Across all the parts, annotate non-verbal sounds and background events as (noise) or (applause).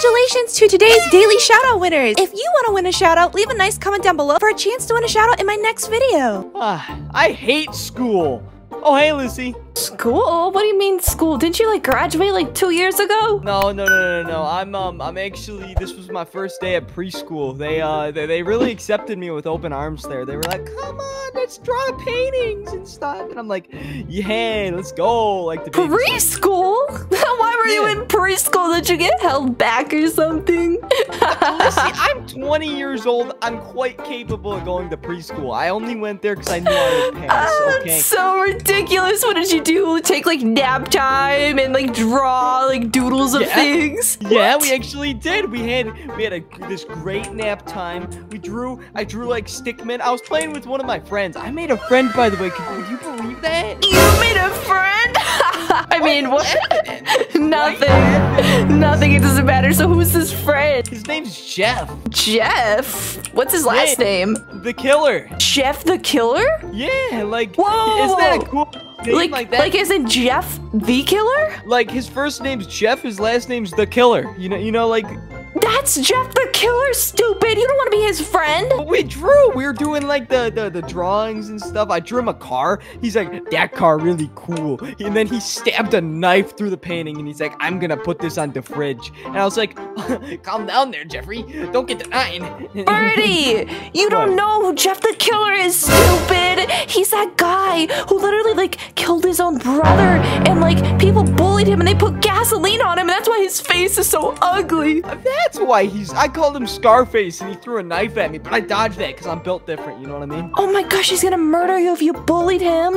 Congratulations to today's daily shoutout winners! If you want to win a shoutout, leave a nice comment down below for a chance to win a shoutout in my next video. Ah, I hate school. Oh, hey, Lucy. School? What do you mean school? Didn't you like graduate like two years ago? No, no, no, no, no. I'm um, I'm actually. This was my first day at preschool. They uh, they, they really accepted me with open arms. There, they were like, "Come on, let's draw paintings and stuff." And I'm like, "Yeah, let's go!" Like the Preschool? (laughs) Why were you in preschool? Did you get held back or something? (laughs) Lucy, I'm 20 years old. I'm quite capable of going to preschool. I only went there because I knew I would pass. (laughs) Oh, Okay. That's so ridiculous. What did you do? Take like nap time and like draw like doodles of Yeah. things? Yeah, What? we actually did. We had we had a this great nap time. We drew. I drew like stickmen. I was playing with one of my friends. I made a friend, by the way. Could, would you believe that? You made a friend? (laughs) I mean, what? (laughs) Nothing. Nothing. It doesn't matter. So who's this friend? His name's Jeff, Jeff. What's his last Yeah. name? the killer. Jeff the Killer? Yeah, like Whoa, isn't that a cool Like, like, like, isn't Jeff the Killer? Like his first name's Jeff. His last name's the killer. You know, you know, like That's Jeff the Killer, stupid. You don't want to be his friend. we drew. We were doing like the, the the drawings and stuff. I drew him a car. He's like, that car really cool. And then he stabbed a knife through the painting, and he's like, I'm gonna put this on the fridge. And I was like, (laughs) calm down there, Jeffrey. Don't get the nine. (laughs) Birdie, you don't know who Jeff the Killer is, stupid. He's that guy who literally like killed his own brother, and like people bullied him, and they put gasoline on him, and that's why his face is so ugly. That's why he's. I called him Scarface, and he threw a knife at me, but I dodged that because I'm built different. You know what I mean? Oh my gosh, he's gonna murder you if you bullied him.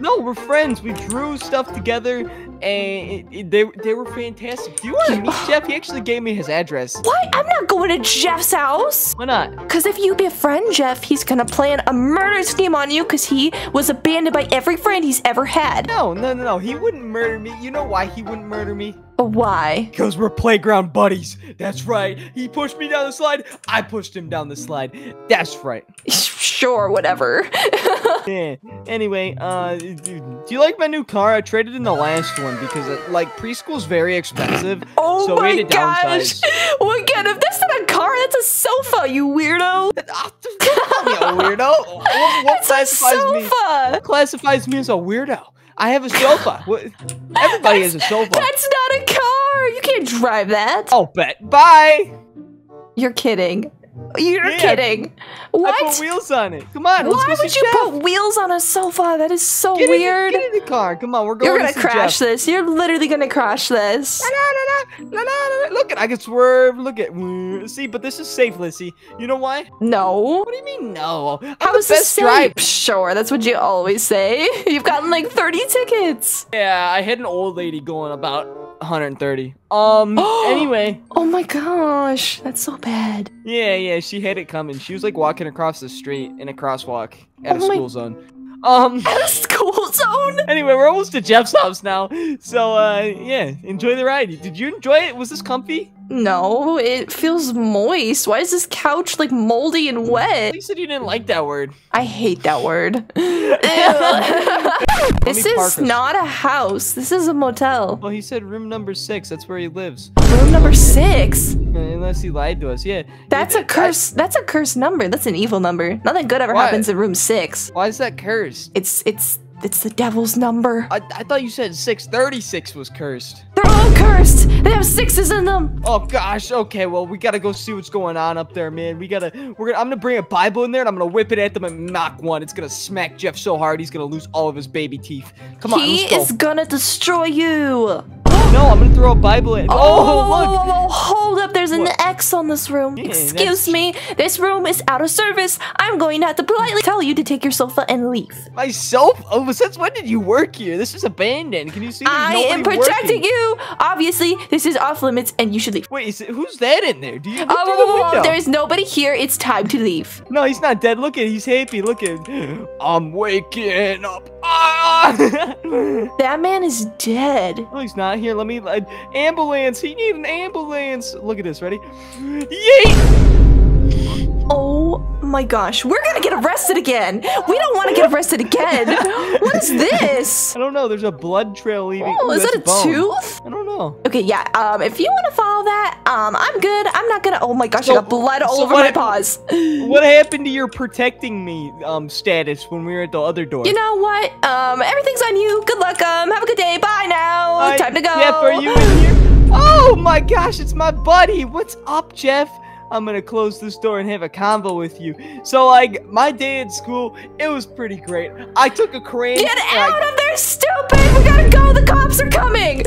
No, we're friends. We drew stuff together, and it, it- they they were fantastic. Do you want to meet (laughs) Jeff? He actually gave me his address. What? I'm not going to Jeff's house. Why not? Because if you befriend Jeff, he's gonna plan a murder scheme on you because he was abandoned by every friend he's ever had. No, no, no, no. He wouldn't murder me. You know why he wouldn't murder me? Why? Because we're playground buddies. That's right. He pushed me down the slide. I pushed him down the slide. That's right. (laughs) Sure, whatever. (laughs) (laughs) Yeah. Anyway, uh, do you like my new car? I traded in the last one because, uh, like, preschool's very expensive. Oh so my we had to gosh! downsize. (laughs) What kind of? That's not a car. That's a sofa. You weirdo. (laughs) Ah, don't call me a weirdo. What, what classifies me? sofa. What classifies me as a weirdo? I have a sofa. What? Everybody has a sofa. That's not a car. You can't drive that. Oh, bet. Bye. You're kidding. You're Yeah. kidding. What? I put wheels on it. Come on, let's Why would you Jeff. put wheels on a sofa? That is so Get in- weird. get in the car. Come on, we're going. You're to gonna see crash Jeff. this. You're literally gonna crash this. La, la, la. Look at I can swerve. Look at see, but this is safe, Lyssy. You know why? No. What do you mean no? I'm How is this safe? driver. Sure, that's what you always say. (laughs) You've gotten like 30 tickets. Yeah, I had an old lady going about 130. Um. (gasps) anyway, Oh my gosh, that's so bad. yeah, yeah, she had it coming. She was like walking across the street in a crosswalk at a Oh my- school zone. Um. (laughs) At a school zone? Anyway, we're almost to Jeff's house now. So, uh, yeah, enjoy the ride. Did you enjoy it? Was this comfy? No, it feels moist. Why is this couch like moldy and wet? You said you didn't like that word. I hate that word. (laughs) this is not a house. This is a motel. Well, he said room number six. That's where he lives. Room number six. Unless he lied to us. Yeah. That's a curse. That's a cursed number. That's an evil number. Nothing good ever Why? happens in room six. why is that cursed? It's it's it's the devil's number. I, I thought you said 636 was cursed. Cursed. They have sixes in them. Oh gosh, okay, well we gotta go see what's going on up there, man. We gotta we're gonna I'm gonna bring a Bible in there and I'm gonna whip it at them and knock one. It's gonna smack Jeff so hard he's gonna lose all of his baby teeth. Come on, he is gonna destroy you. No, I'm gonna throw a Bible in. Oh, Oh, look! whoa, whoa, whoa, hold up. There's an What? X on this room. Yeah, Excuse that's- me. This room is out of service. I'm going to have to politely tell you to take your sofa and leave. Myself? Oh, since when did you work here? This is abandoned. Can you see? There's I am protecting working. you. Obviously, this is off limits and you should leave. Wait, is it, who's that in there? Do you look Oh, the window? there's nobody here. It's time to leave. No, he's not dead. Look at, he's happy. Look at, (gasps) I'm waking up. (laughs) That man is dead. no, he's not. Here, let me. Uh, ambulance. He need an ambulance. Look at this. Ready? Yeet! Oh my gosh, we're gonna get arrested again. We don't want to get arrested again. (laughs) What is this? I don't know. There's a blood trail leading. Oh, Ooh, is that a bone. tooth? I don't know. Okay, yeah. Um, if you want to follow that, um, I'm good. I'm not gonna. Oh my gosh, So- I got blood all so over my paws. What happened to your protecting me um status when we were at the other door? You know what? Um, everything's on you. Good luck. Um, have a good day. Bye now. Hi, Time to go. Jeff, are you in here? (gasps) Oh my gosh, it's my buddy. What's up, Jeff? I'm gonna close this door and have a convo with you. So, like, my day at school, it was pretty great. I took a crane. Get and I- out of there, stupid! We gotta go. The cops are coming.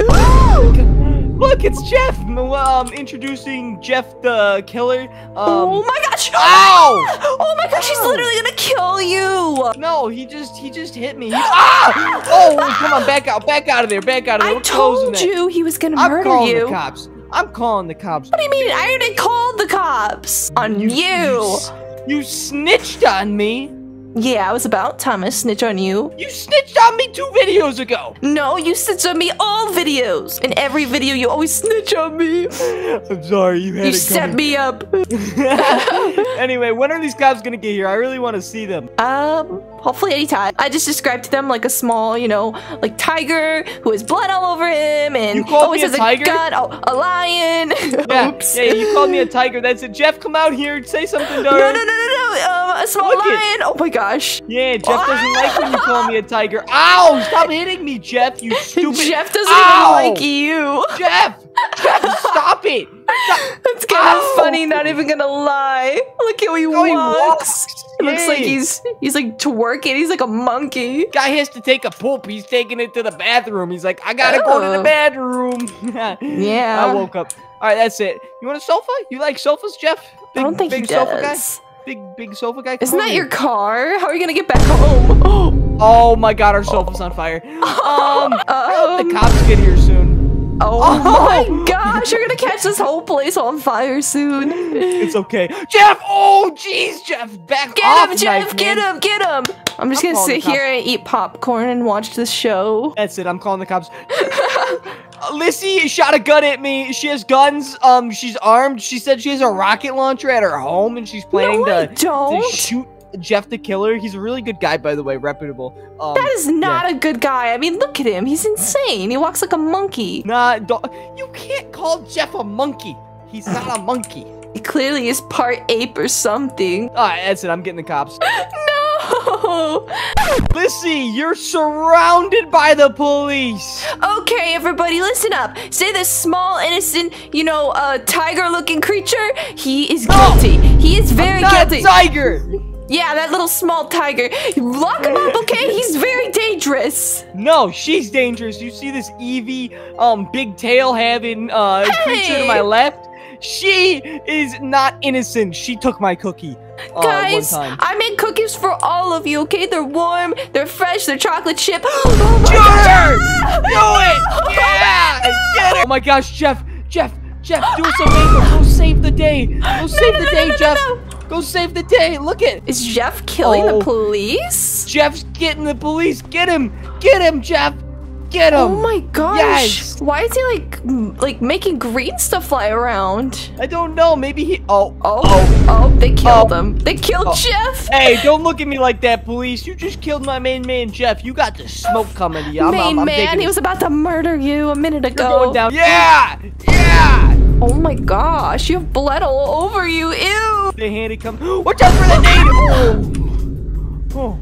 Look, it's Jeff. Um, introducing Jeff the killer. oh Um, my gosh! ow! Oh my gosh, he's literally gonna kill you. No, he just he just hit me. He- ah! Oh, come on, back out, back out of there, back out of there. I We're closing told that. you he was gonna I'm murder calling you. the cops. I'm calling the cops. What do you mean? I already called the cops on you. You, you snitched on me. Yeah, it was about time I snitch on you. You snitched on me two videos ago. No, you snitch on me all videos. In every video, you always snitch on me. I'm sorry, you had You set me up. (laughs) anyway, when are these cops gonna get here? I really want to see them. Um, hopefully anytime. I just described to them like a small, you know, like tiger who has blood all over him and You called always me a has tiger? a gun. Oh, a lion. Yeah, (laughs) Oops. yeah, you called me a tiger. That's it. Jeff, come out here say something No, no, no, no, no. Um, a small Look it. lion. Oh my gosh. Yeah, Jeff doesn't like when you call me a tiger. Ow! Stop hitting me, Jeff. You (laughs) stupid. Jeff doesn't Ow! even like you. Jeff, Jeff, stop it. That's kind of funny. Not even gonna lie. Look how he Oh, he walks. walks. It looks like he's he's like twerking. He's like a monkey. Guy has to take a poop. He's taking it to the bathroom. He's like, I gotta go to the Oh. bathroom. (laughs) Yeah. I woke up. All right, that's it. You want a sofa? You like sofas, Jeff? I don't think big he sofa does. Big big sofa guy. Isn't that your car? How are you gonna get back home? (gasps) Oh my God, our sofa's on fire. Um, (laughs) Um, the cops get here soon. Oh, (laughs) Oh. my gosh, you're gonna catch this whole place on fire soon. It's okay, Jeff. Oh, jeez, Jeff, back Get off, him, Jeff! knife Get man. him! Get him! I'm just I'm gonna sit here and eat popcorn and watch the show. That's it. I'm calling the cops. (laughs) Lyssy shot a gun at me. She has guns. Um, she's armed. She said she has a rocket launcher at her home, and she's planning No, to, to shoot Jeff the killer. He's a really good guy, by the way, reputable. Um, That is not a good guy. I mean, look at him. He's insane. He walks like a monkey. Nah, don't, you can't call Jeff a monkey. He's not a monkey. He clearly is part ape or something. All right, that's it. I'm getting the cops. (laughs) No! Lyssy, you're surrounded by the police. Okay, everybody, listen up. Say this small, innocent, you know, uh, tiger-looking creature. He is No! guilty. He is very guilty. tiger. yeah, that little small tiger. Lock him up, okay? He's very dangerous. No, she's dangerous. You see this Eevee, um, big tail having uh creature to my left? She is not innocent. She took my cookie. Uh, Guys. I made cookies for all of you, okay? They're warm, they're fresh, they're chocolate chip. (gasps) Oh my Shoot gosh. Ah! Do it! Yeah! Get her! Oh my gosh, Jeff! Jeff! Jeff, do us a favor. Go save the day. Go save no, the no, day, no, no, Jeff. no. Go save the day. Look at Is Jeff killing Oh. the police? Jeff's getting the police. Get him! Get him, Jeff! Get oh him! Oh my gosh. Yes. Why is he like like making green stuff fly around? I don't know. Maybe he. Oh, oh. Oh, oh, oh they killed Oh. him. They killed Oh. Jeff. Hey, don't look at me like that, police. You just killed my main man, Jeff. You got the smoke coming to you. I'm, Main I'm, I'm man, he was about to murder you a minute ago. You're going down. Yeah! Yeah! Oh my gosh, you have blood all over you. Ew. The handy come. (gasps) Watch out for the nade! (gasps) Oh. Oh.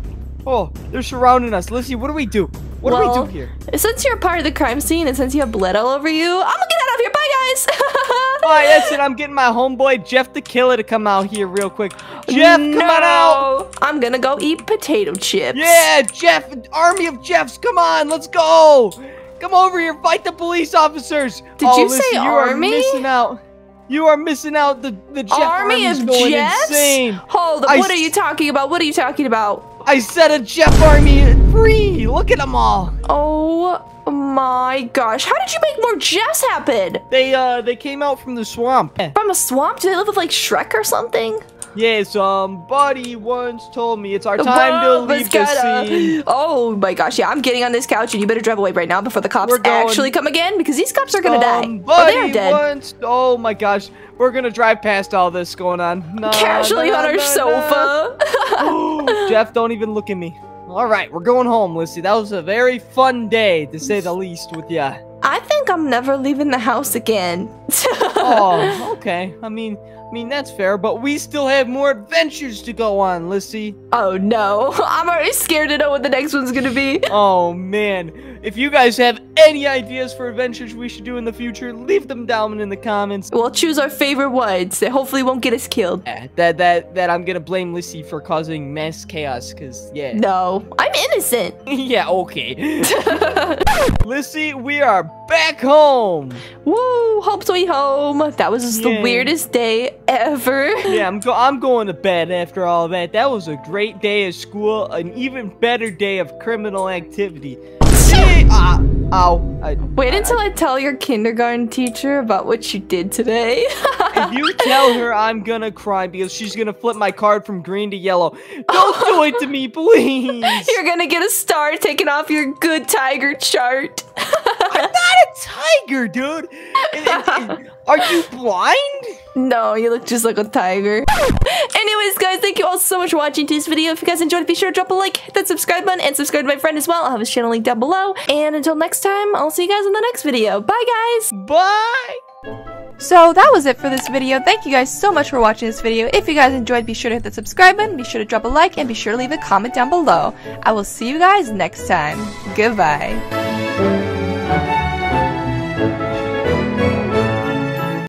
Oh, they're surrounding us. Lyssy, what do we do? What well, do we do here? Since you're part of the crime scene and since you have blood all over you, I'm gonna get out of here. Bye, guys. (laughs) Alright, that's it. I'm getting my homeboy Jeff the Killer to come out here real quick. Jeff, come on out! I'm gonna go eat potato chips. Yeah, Jeff, army of Jeffs, come on, let's go! Come over here, fight the police officers! Did oh, you say listen, you are missing out. You are missing out. The the Jeff Army of going Jeffs? insane. Hold up, I what are you talking about? What are you talking about? I set a Jeff army free. Look at them all. Oh my gosh, how did you make more Jeffs happen? They uh they came out from the swamp. From a swamp? Do they live with like Shrek or something? Yeah, somebody once told me it's our time Whoa, to leave the scene. (laughs) Oh my gosh, yeah, I'm getting on this couch and you better drive away right now before the cops actually come again because these cops are gonna die. Or Somebody they are dead. once. Oh my gosh, we're gonna drive past all this going on. Nah, Casually nah, on our nah, sofa. (laughs) (gasps) (laughs) Jeff, don't even look at me. All right, we're going home, Lyssy. That was a very fun day, to say the least, with ya. I think I'm never leaving the house again. (laughs) Oh, okay. I mean, I mean that's fair, but we still have more adventures to go on, Lyssy. oh no, (laughs) I'm already scared to know what the next one's gonna be. (laughs) Oh man, if you guys have any ideas for adventures we should do in the future, leave them down in the comments. We'll choose our favorite ones that hopefully won't get us killed. Yeah, that that that I'm gonna blame Lyssy for causing mass chaos, cause yeah, No, I'm innocent. (laughs) yeah, okay. Lyssy, we are back home. Woo, home sweet home. That was just the weirdest day ever. (laughs) Yeah, I'm go I'm going to bed after all that. That was a great day of school, an even better day of criminal activity. Hey, ow. I, Wait until I tell your kindergarten teacher about what you did today. If you (laughs) tell her I'm gonna cry because she's gonna flip my card from green to yellow, don't do it to me, (laughs) please. You're gonna get a star taken off your good tiger chart. (laughs) I'm not a tiger, dude. Are you blind? No, you look just like a tiger. (laughs) Anyways, guys, thank you all so much for watching today's video. If you guys enjoyed, be sure to drop a like, hit that subscribe button, and subscribe to my friend as well. I'll have his channel link down below. And until next time, I'll see you guys in the next video. Bye, guys! Bye. So that was it for this video. Thank you guys so much for watching this video. If you guys enjoyed, be sure to hit the subscribe button, be sure to drop a like, and be sure to leave a comment down below. I will see you guys next time. Goodbye.